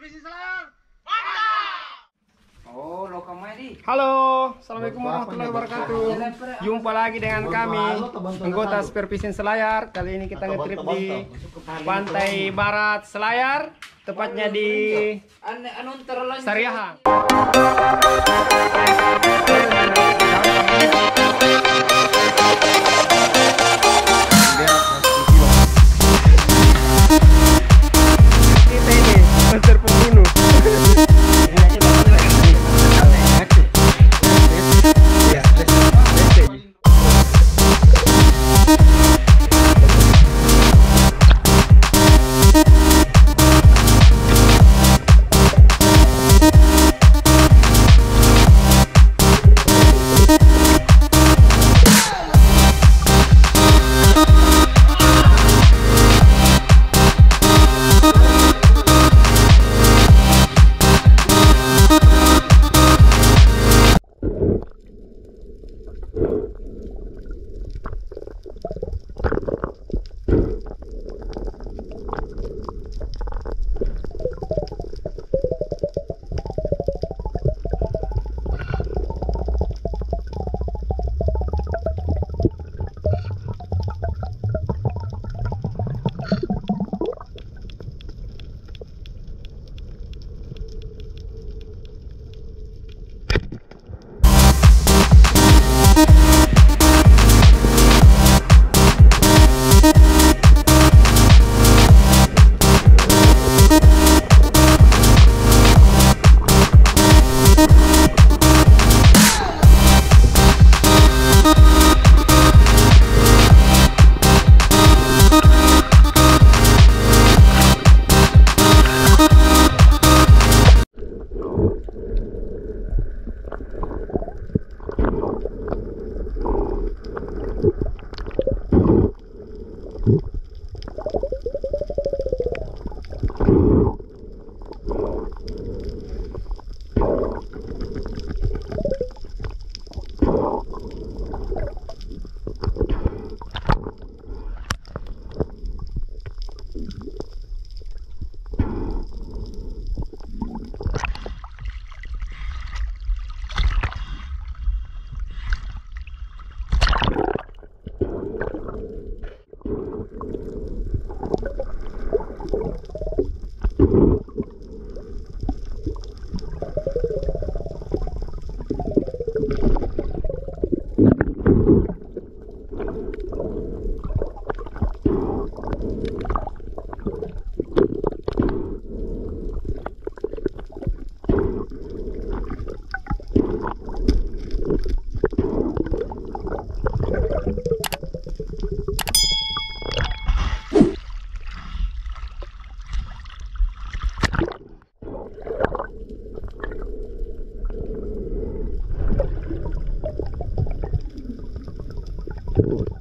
Selayar. Oh. Halo, Assalamualaikum warahmatullahi wabarakatuh. Jumpa lagi dengan kami, anggota Supervision Selayar. Kali ini kita ngetrip di pantai barat Selayar, tepatnya di terlalu Sariaha. Ooh.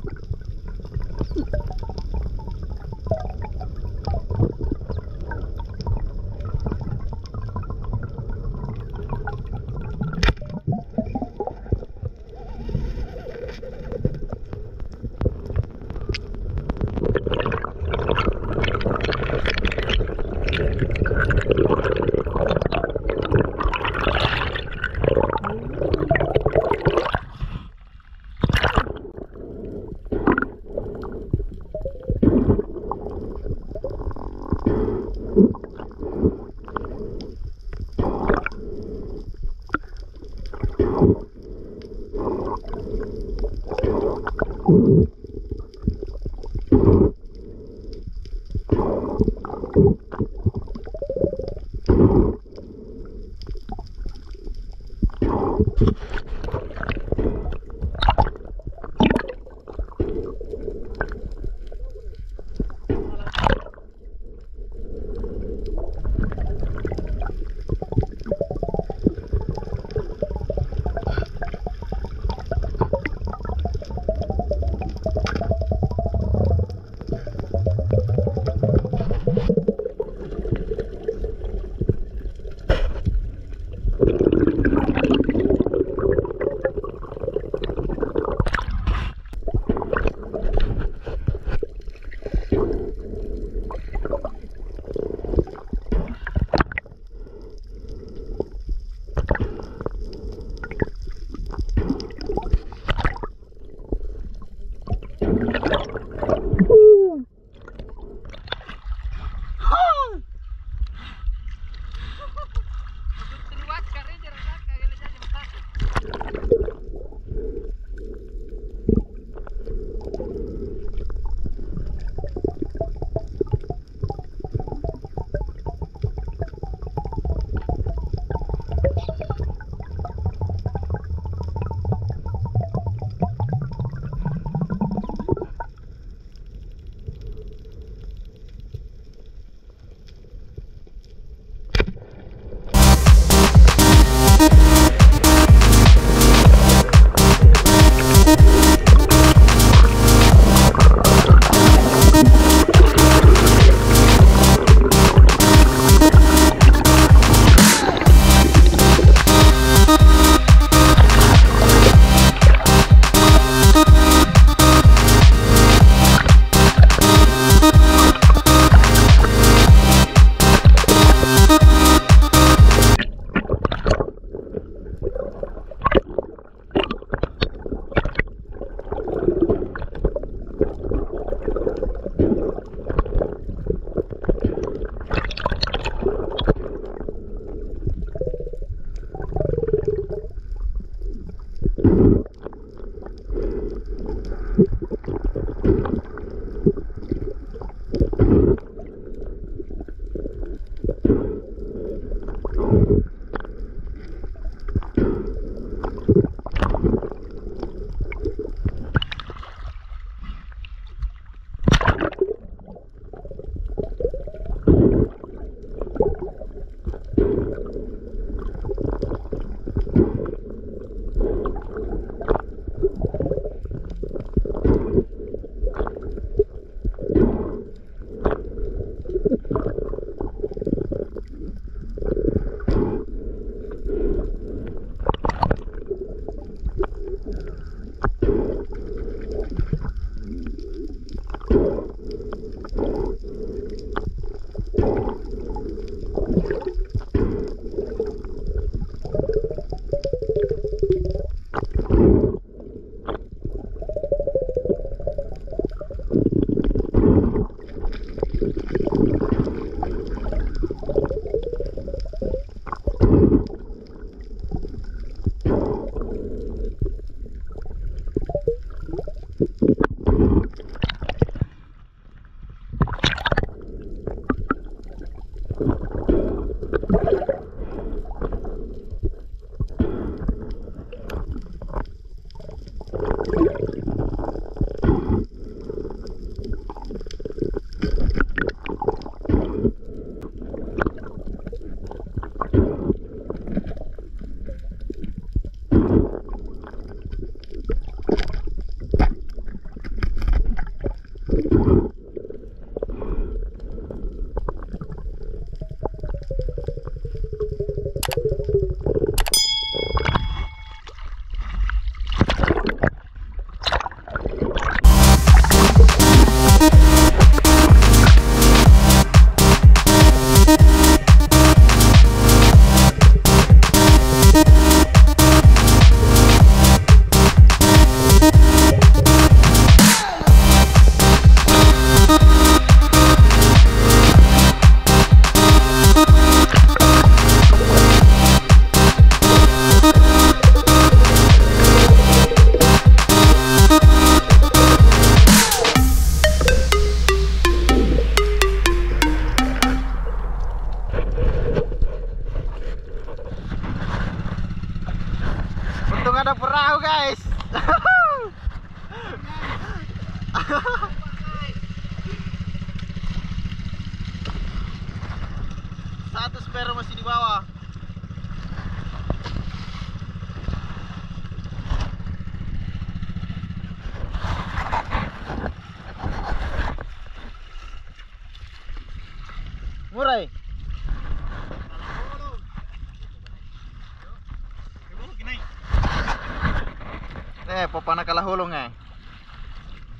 Popana kalah hulung eh.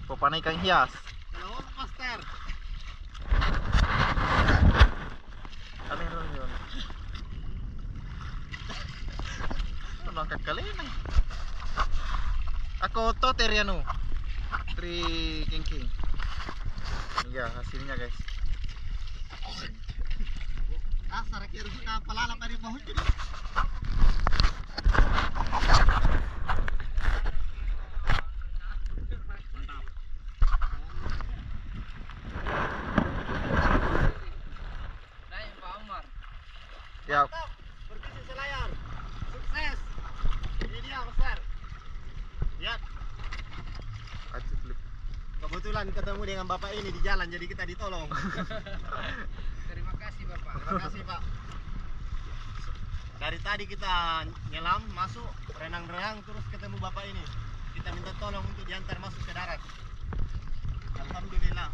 Popana ikan hias. Kalau master. Ano yun yun? Ano angkat kali ini? Ako to teriano. Tri king king. Iya hasilnya guys. Ah, sarap kira na palalam pa rin mahon yun. Naik Pak Umar. Ya, Berkisi selayar. Sukses. Ini dia, Master. Lihat, acu flip. kebetulan ketemu dengan Bapak ini di jalan jadi kita ditolong. Terima kasih Bapak. Terima kasih, Pak. Dari tadi kita nyelam, masuk, renang-renang terus ketemu Bapak ini. Kita minta tolong untuk diantar masuk ke darat. Alhamdulillah.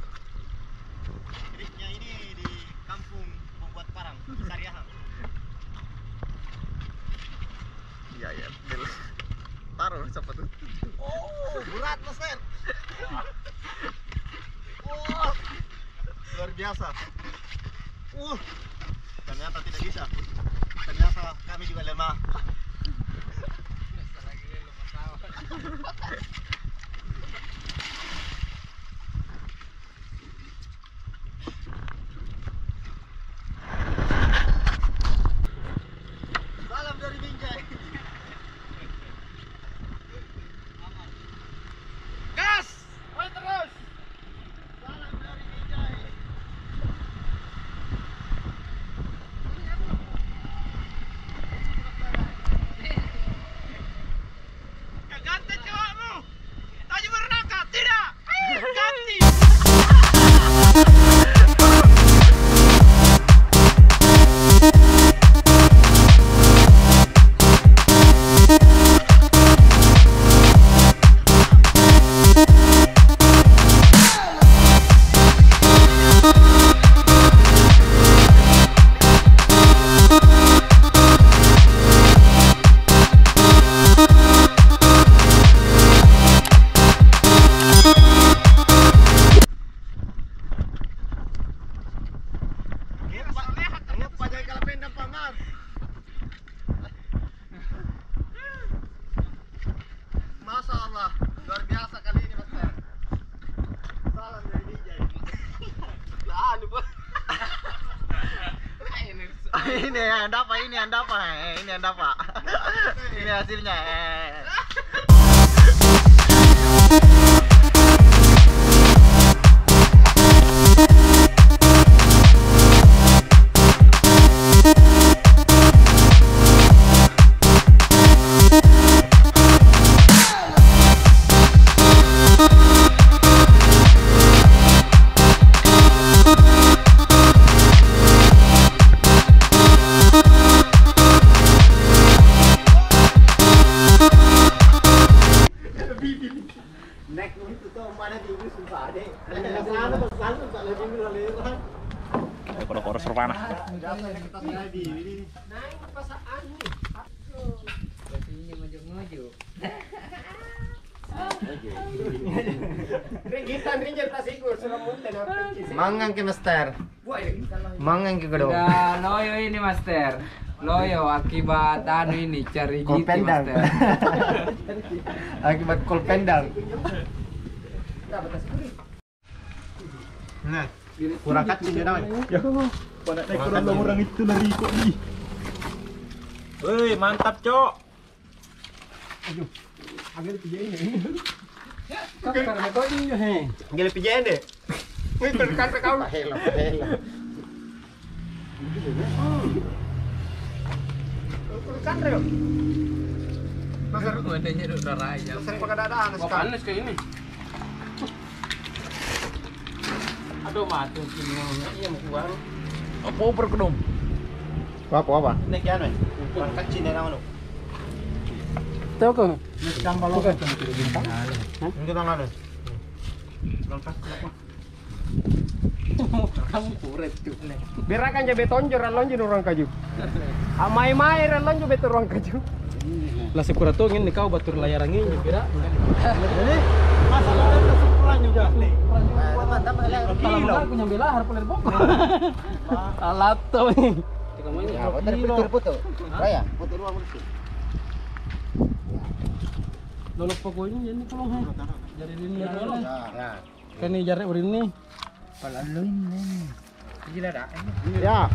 Tripnya ini di kampung pembuat parang, Sariahan. Iya, iya. Del. Taruh siapa tuh? Oh, berat Master. Luar biasa. Uh, ternyata tidak bisa. Ternyata kami juga lemah. Ini Ikut sudah muntah Mangang ke Master. Mangang ke gedung. Loyo ini Master. Loyo akibat anu ini cari Kol GT pendang. Akibat kol pendang. Nah, kurang dia namanya. Pada naik kurang orang itu lari kok nih. Woi, mantap, Cok. Gila pijain deh. Wih, berkata kau. Pahela, pahela. Kan Rio. Wadahnya udah raya. Sering pakai dadaan Mau sekarang. panas kayak ini. Aduh matu kini iya mau keluar. Apa over kedong? Apa apa? Ini kian weh. Orang kecil ni nama lu. Tahu kau? Bukan. Ini kita? Lengkap kenapa? Kamu kuret tuh. Berakan jabe tonjor orang kaju. Amai mai alon jo betul orang kaju. Lah sepurato ngin kau batur layar angin bira. Ini masalah sepulan juga. Kilo. Aku nyambil lahar pelir bok. Alat tuh. Ya, betul. Raya, betul ruang. Lolok pokoknya jadi tolong. Jadi ini ya. Ya. Kan ni jare urin ni. Ya.